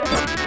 you.